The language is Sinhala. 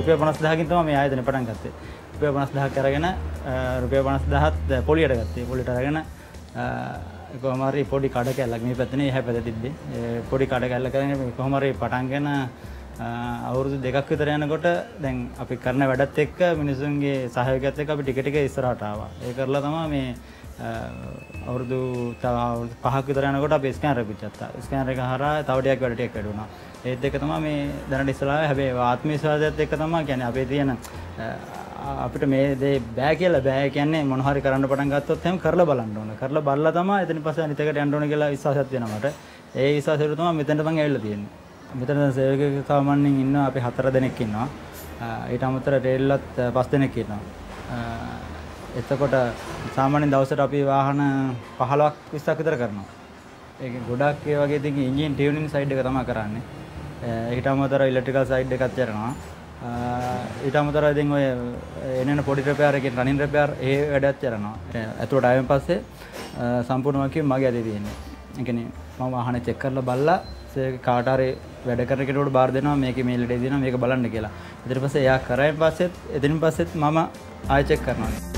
රුපියල් 50000කින් තමයි මේ ආයතනය පටන් ගත්තේ. රුපියල් 50000ක් අරගෙන රුපියල් 50000ත් පොලියට ගත්තේ. පොලියට අරගෙන කොහොම හරි පොඩි කඩ කැල්ලක් මේ පැත්තේ එහා පැත්තේ තිබ්බේ. පොඩි කඩ කැල්ල කරගෙන කොහොම හරි පටන්ගෙන අවුරුදු දෙකක් විතර යනකොට දැන් අපි කරන වැඩත් එක්ක මිනිසුන්ගේ සහයෝගයත් එක්ක අපි ටික ටික ඉස්සරහට ආවා. ඒ කරලා තමයි මේ අවුරුදු තව අවුරුදු පහක් විතර යනකොට අපි ස්කෑනර් එක පිටත්තා. ස්කෑනර් එක හරහා තව ටිකක් වැඩ ටිකක් වැඩි වුණා. ඒත් එක තමයි මේ දැනට ඉස්සලාවේ හැබැයි ආත්ම විශ්වාසයත් එක්ක තමයි කියන්නේ අපේ තියෙන අපිට මේ දේ බෑ කියලා බෑ කියන්නේ මොන හරි කරන්න පටන් ගත්තොත් එහෙම කරලා බලන්න ඕන. කරලා බලලා තමයි එතනින් පස්සේ අනිත් එකට යන්න ඕන කියලා විශ්වාසයක් තියෙනවා මට. ඒ විශ්වාසයට තමයි මෙතනට මම ඇවිල්ලා තියෙන්නේ. මෙතන සේවක සාමාන්‍යයෙන් ඉන්නවා අපි හතර දෙනෙක් ඉන්නවා. ඊට අමතර රේල්ලත් පස් දෙනෙක් ඉන්නවා. එතකොට සාමාන්‍යයෙන් දවසට අපි වාහන 15ක් 20ක් විතර කරනවා. ඒක ගොඩක් ඒ වගේ ඉතින් එන්ජින් ටියුනින් සයිඩ් එක තමයි කරන්නේ. ඊට අමතරව ඉලෙක්ට්‍රිකල් සයිඩ් එකක් කරනවා. ඊට අමතරව ඉතින් ඔය එනන පොඩි රිපෙයාර් එකකින් රනින් රිපෙයාර් ඒ වැඩත් කරනවා. ඇතුළට ආවෙන් පස්සේ සම්පූර්ණ වකිය මගේ අතේ තියෙන්නේ. ඒ කියන්නේ මම වාහනේ චෙක් කරලා බලලා කාට හරි වැඩ කරන කෙනෙකුට බාර දෙනවා මේකේ මේ ලෙඩේ දෙනවා මේක බලන්න කියලා. ඊට පස්සේ එයා කරායින් පස්සෙත් එතනින් පස්සෙත් මම ආයෙ චෙක් කරනවා.